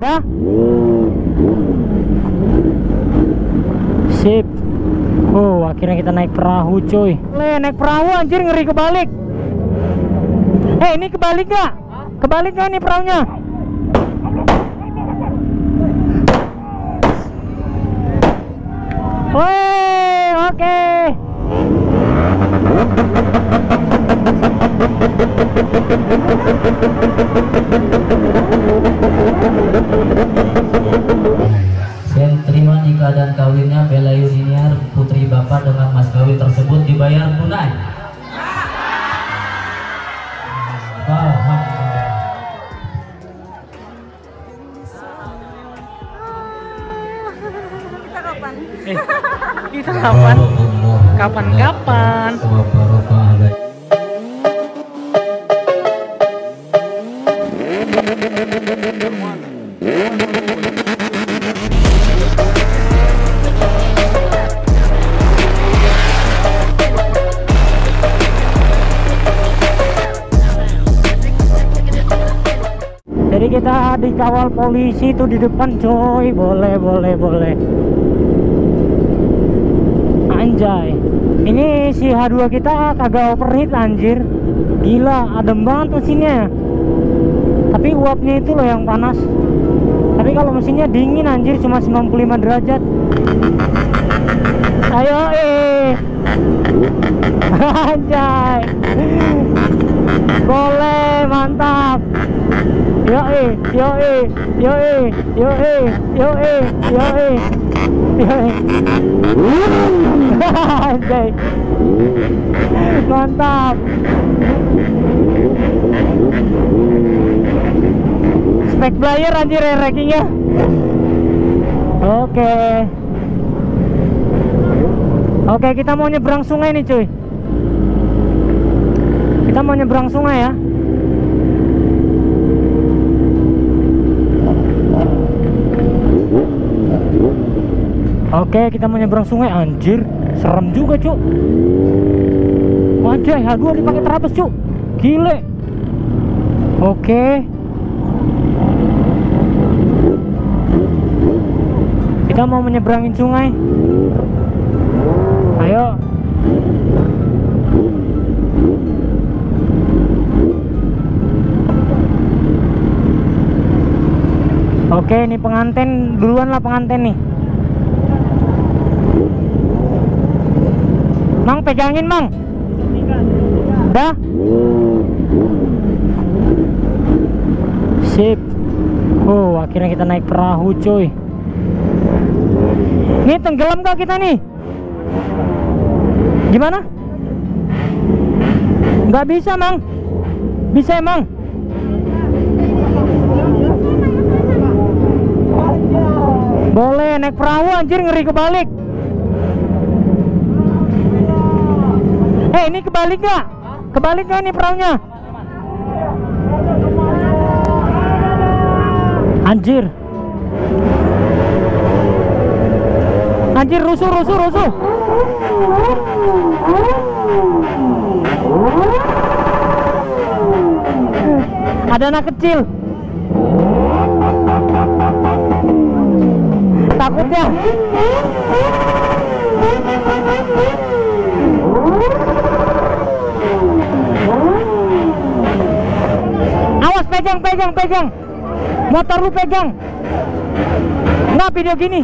Dah. Sip. Oh, akhirnya kita naik perahu, coy. Le, naik perahu anjir ngeri kebalik. Eh, ini kebalik gak? Kebalik gak nih perahunya? Oke. Dibayar tunai. Kita kapan? Eh, kita kapan? Kapan-kapan. Kita dikawal polisi tuh di depan coy. Boleh boleh boleh. Anjay. Ini si H2 kita kagak overheat anjir. Gila adem banget mesinnya. Tapi uapnya itu loh yang panas. Tapi kalau mesinnya dingin anjir cuma 95 derajat. Ayo eh. Anjay. Boleh mantap yo eh yo eh yo eh yo eh yo eh yo eh. Yo eh mantap. Spek player anjir ya rankingnya. Oke. Oke kita mau nyebrang sungai nih cuy. Kita mau nyebrang sungai ya Oke, kita mau nyebrang sungai anjir. Serem juga, Cuk. Wajah, H2 dipakai terabas, Cuk. Gile. Oke. Kita mau menyeberangin sungai. Ayo. Oke, ini pengantin duluan lah pengantin nih. Mang pegangin, Mang. Dah. Sip. Oh, akhirnya kita naik perahu, coy. Ini tenggelam gak kita nih? Gimana? Nggak bisa, Mang. Bisa emang. Boleh naik perahu anjir ngeri kebalik. Eh ini kebalik gak? Kebalik gak nih perahunya? Anjir. Anjir rusuh rusuh rusuh. Ada anak kecil. Takutnya. Awas pegang, pegang, pegang. Motor lu pegang. Enggak video gini.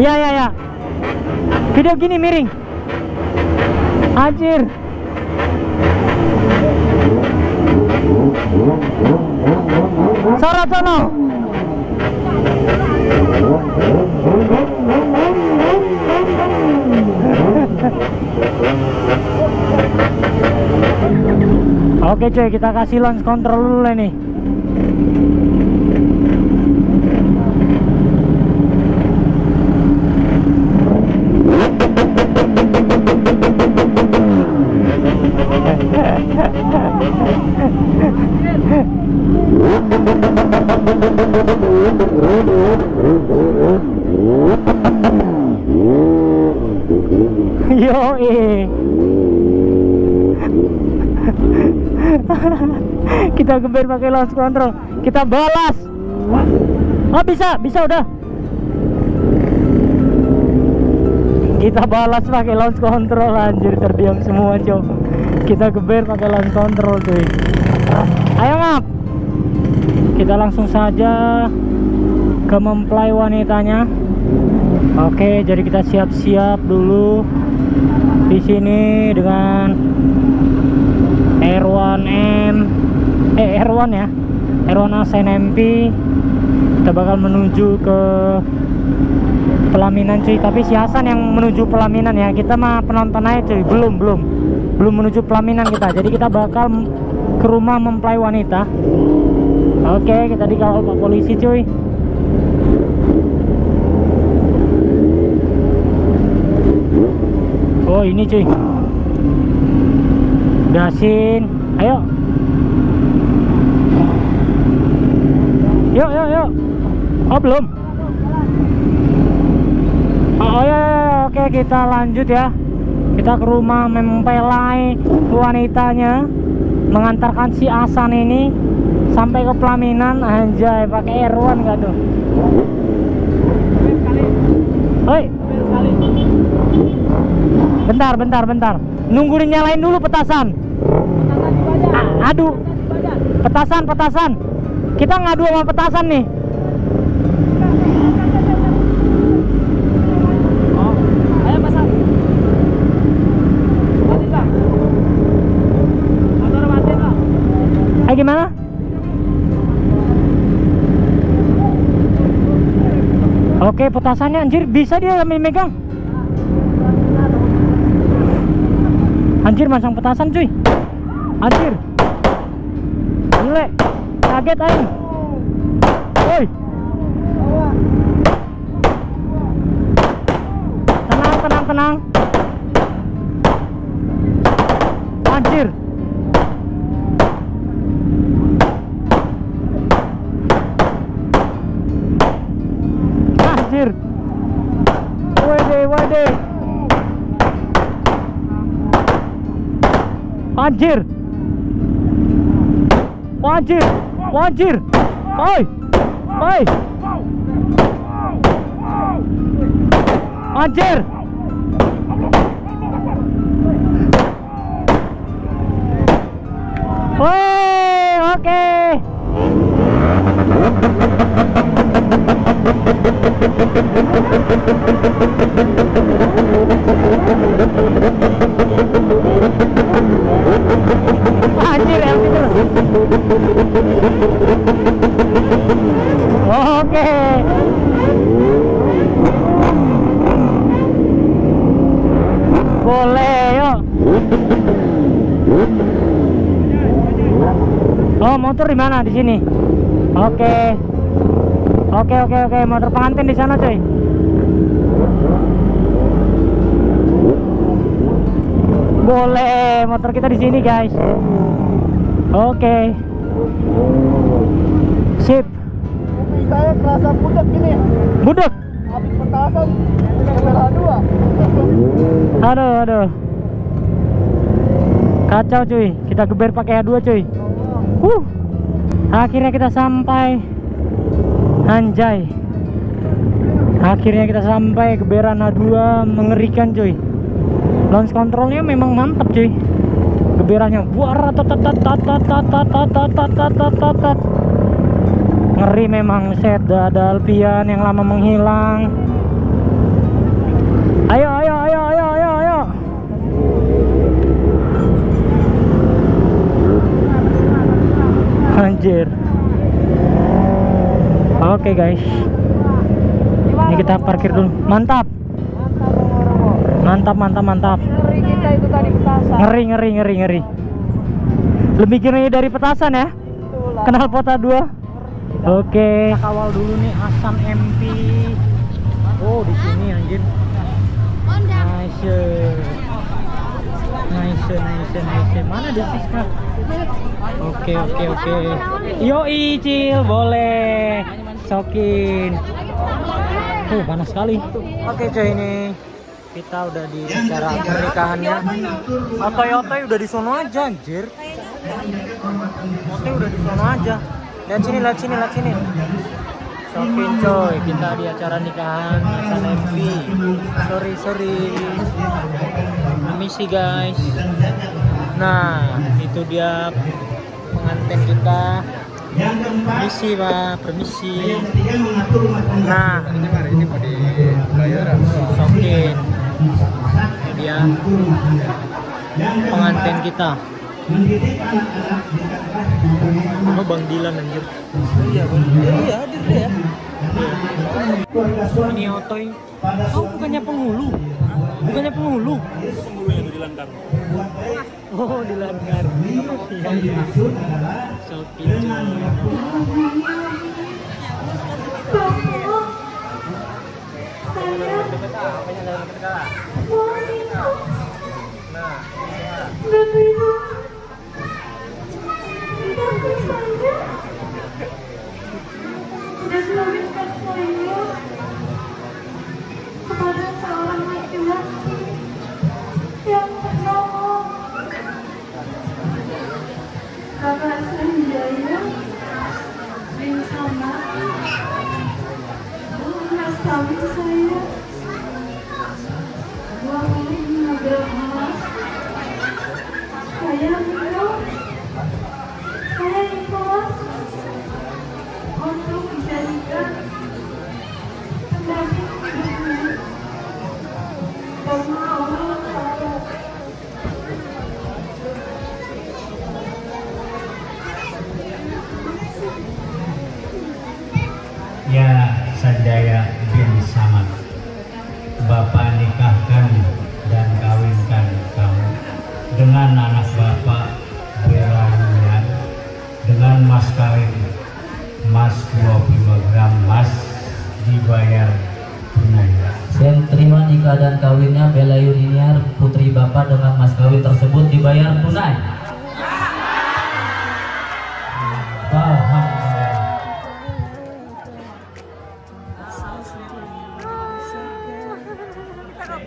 Iya, iya, iya. Video gini miring. Anjir. Sorot sono. Oke cuy, kita kasih launch control dulu nih. kita geber pakai launch control kita balas Oh bisa, bisa udah. Kita balas pakai launch control anjir terdiam semua cok. Kita geber pakai launch control cuy. Ayo ngap. Kita langsung saja ke mempelai wanitanya. Oke, jadi kita siap-siap dulu di sini dengan R1M eh R1 ya. R1 Asen MP kita bakal menuju ke pelaminan cuy. Tapi si Hasan yang menuju pelaminan ya. Kita mah penonton aja cuy. Belum belum. Belum menuju pelaminan kita. Jadi kita bakal ke rumah mempelai wanita. Oke kita dikawal pak polisi cuy. Oh ini cuy gasin ayo. Yuk yuk yuk. Oh belum? Oh, oh ya, ya, ya. oke kita lanjut ya. Kita ke rumah mempelai wanitanya. Mengantarkan si Asan ini sampai ke pelaminan. Anjay pakai R1 gak tuh? Hoi bentar bentar bentar nunggu dinyalain dulu petasan. A- aduh petasan petasan. Kita ngadu sama petasan nih. Eh gimana? Oke petasannya anjir bisa dia ambil megang anjir masang petasan cuy. Anjir. Gile. Kaget aing. Woi. Tenang tenang tenang anjir anjir anjir oi. Oi. Anjir Woi, oke. Anjir, Oke. Boleh, yuk. Oh, motor di mana? Di sini. Oke. Oke, oke, oke. Motor pengantin di sana, cuy. Boleh, motor kita di sini, guys. Oke. Sip. Saya kerasa budak gini. Budek. Habis petasan kamera dua. Aduh, aduh. Kacau, cuy. Kita geber pakai A2, cuy. Huh. Akhirnya kita sampai. Anjay. Akhirnya kita sampai geberan A2 mengerikan, cuy. Launch controlnya memang mantap, cuy. Geberannya buar Ngeri memang set ada Alpian yang lama menghilang. Ayo, ayo, ayo, ayo, ayo, ayo. Anjir. Oke guys, ini kita parkir dulu. Mantap, mantap, mantap, mantap. Ngeri. Ngeri, ngeri, ngeri. Lebih ngeri dari petasan ya. Kenal pota 2 Oke. Kita kawal dulu nih Asam MP. Oh, di sini anjir. Nice. Nice, nice, nice. Mana di Siska? Oke, oke, oke. Yo, Icil, boleh. Sokin. Tuh, panas sekali. Oke, cuy ini kita udah di acara pernikahannya. Otoy-otoy udah di sono aja, anjir. Otoy udah di sono aja. Lihat sini, lihat sini, lihat sini. Sokin coy, kita di acara nikahan Hasan MP. Sorry sorry. Permisi guys. Nah, itu dia pengantin kita. Permisi pak, permisi. Nah, ini mau dibayar Sokin. Ini dia pengantin kita. Oh Bang Dilan anjir. Iya, iya, hadir deh ya. Ini Otoy. Oh bukannya penghulu? Bukannya penghulu? Penghulunya itu dilanggar. Oh dilanggar. Iya iya. Sokin coy. dan memberikan saya kepada Ya Sanjaya bin Samad Bapak nikahkan dan kawinkan kamu dengan anak Bapak Beranian dengan mas kawin mas 25 gram mas dibayar tunai Saya terima nikah dan kawinnya Yudiniar putri bapak dengan mas kawin tersebut dibayar tunai.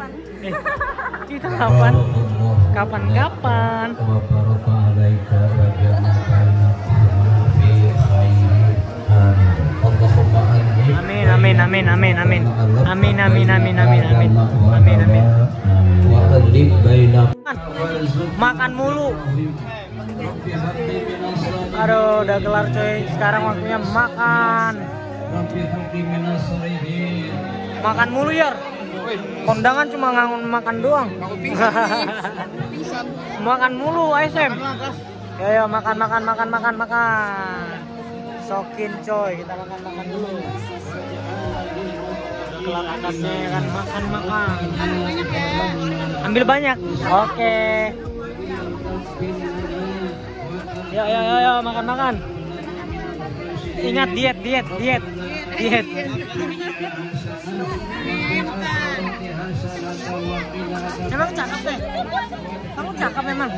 Eh, kita kapan? Kapan-kapan? Amin amin amin amin amin. Amin amin amin amin amin. Amin amin. Makan mulu. Aduh, udah kelar coy. Sekarang waktunya makan. Makan mulu ya. Kondangan cuma ngangun makan doang. makan mulu ASM. Ya ya makan makan makan makan makan. Sokin coy, kita makan makan dulu. Udah kelar akadnya ya kan makan makan. Ambil banyak. Oke. Ya ya ya ya makan makan. Ingat diet diet diet diet. Emang cakep deh. Kamu cakep memang.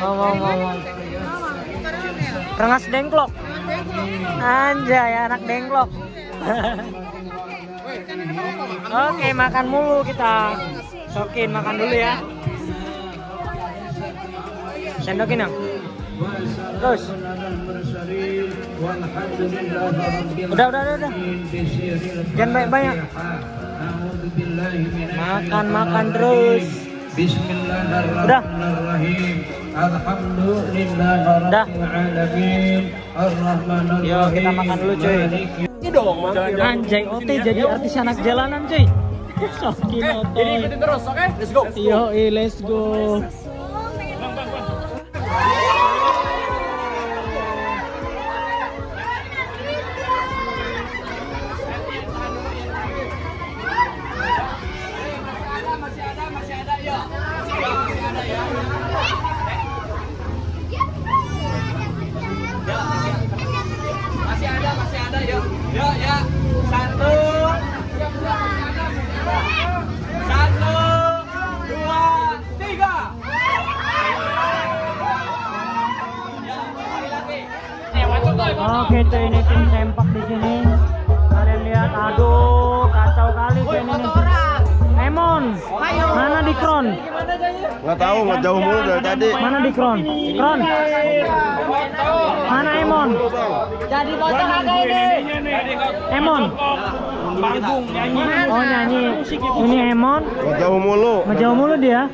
Mau mau mau. mau. Rengas dengklok. Anjay anak dengklok. Oke makan mulu kita. Sokin makan dulu ya. Sendokin yang. Terus. Udah udah udah. udah. Jangan banyak-banyak. Makan makan terus. Bismillahirrahmanirrahim. Yo, kita makan dulu, cuy. Ini dong, Anjay Ote jadi artis anak jalanan cuy. Sokin Ote. Jadi ikutin terus, oke? Let's go. Yo, let's go. Oke cuy ini tim sempak di sini. Kalian lihat, aduh kacau kali cuy ini. nih. Emon. Mana di Kron? Nggak tahu, nggak jauh mulu dari tadi. Mana di Kron? Kron. Mana Emon? Jadi bocah agak ini. Emon. Oh nyanyi. Ini Emon. Nggak jauh mulu. Ngejauh mulu dia.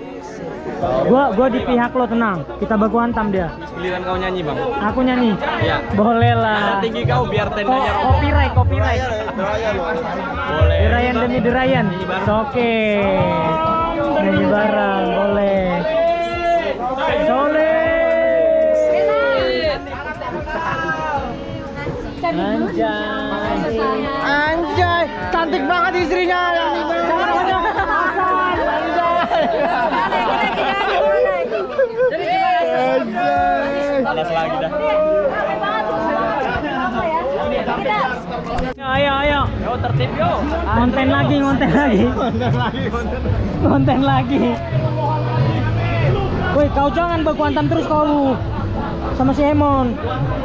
Gua gua di pihak lo tenang. Kita baku hantam dia. Giliran kau nyanyi bang. Aku nyanyi. Iya. Boleh lah. Tinggi kau biar Ko tendanya roboh. copyright, copyright. Boleh. Derayan demi derayan. Oke. Nyanyi bareng, boleh. Soleh. Anjay. Anjay, cantik banget istrinya. Alas lagi dah. Ayo, ayo. Yo tertib yo. Konten lagi, konten lagi. Konten lagi. Woi, kau jangan baku hantam terus kau. Sama si Emon.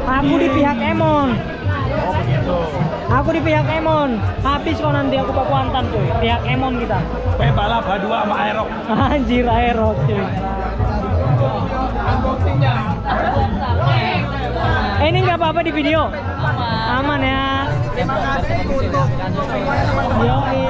Aku di pihak Emon. Aku di pihak Emon. Habis kau nanti aku baku hantam cuy. Pihak Emon kita. Pe balap H2 sama Aerox. Anjir aerot cuy. Eh, ini nggak apa-apa di video. Aman ya. Yoi. Oke.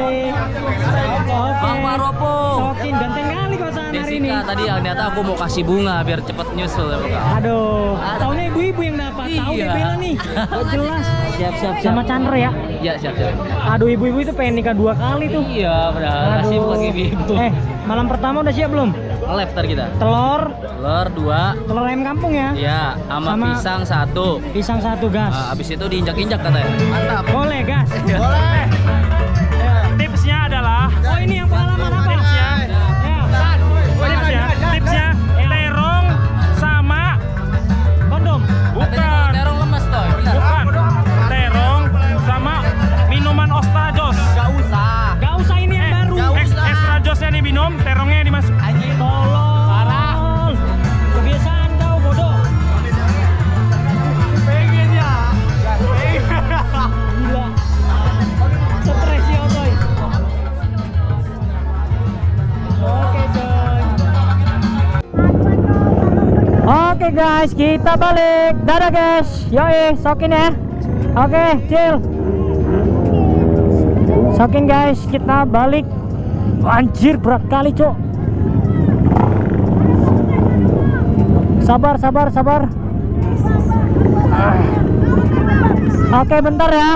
Bang Maropo. Sokin ganteng kali kau sana hari ini. Jessica tadi ternyata aku mau kasih bunga biar cepet nyusul ya. Aduh, taunya ibu-ibu yang dapat. Tahu Iya. Nih. Jelas. Siap siap Sama Chandra ya. Iya siap siap. Aduh, ibu-ibu itu pengen nikah dua kali tuh. Iya padahal kasih Aduh. lagi ibu. Eh, malam pertama udah siap belum? Left ntar kita. Telur, Telur dua. telur ayam kampung ya. Iya, sama, Sama- pisang satu. Pisang satu gas. Nah, abis itu diinjak-injak katanya. Mantap. Boleh gas. Boleh. Tipsnya adalah Oh ini yang pengalaman apa? Guys, kita balik. Dadah guys. Yoi, sokin ya. Oke, chill. Sokin guys, kita balik. Anjir berat kali, Cok. Sabar, sabar, sabar. Ah. Oke, bentar ya.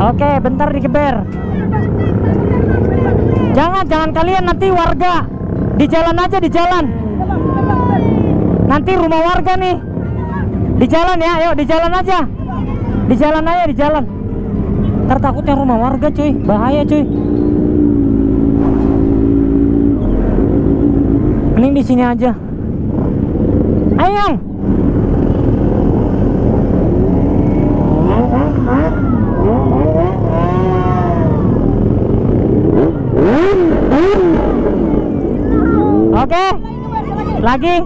Oke, bentar digeber. Jangan, jangan kalian nanti warga. Di jalan aja, di jalan. Nanti rumah warga nih. Di jalan ya, yuk di jalan aja. Di jalan aja, di jalan. Ntar takutnya rumah warga cuy, bahaya cuy. Mending di sini aja. Ayo. Yang. Oke. Lagi.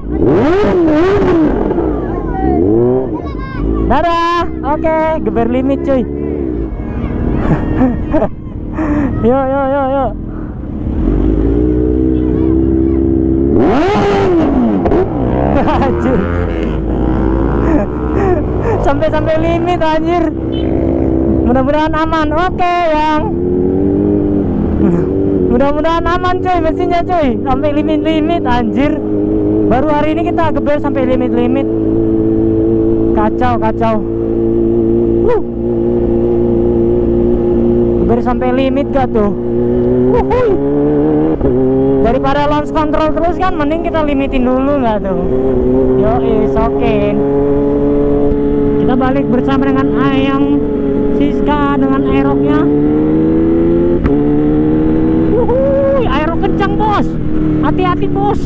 Dadah. Oke, geber limit cuy. yuk, yuk, yuk, yuk. Anjir. Sampai-sampai limit anjir. Mudah-mudahan aman. Oke, yang. Mudah-mudahan aman cuy mesinnya cuy. Sampai limit-limit anjir. Baru hari ini kita geber sampai limit-limit. Kacau, kacau. Wuh. Geber sampai limit gak tuh? Wuhui. Daripada launch control terus kan mending kita limitin dulu nggak tuh? Yo, sokin. Kita balik bersama dengan Ayang Siska dengan aeroknya. Bos. Hati-hati bos.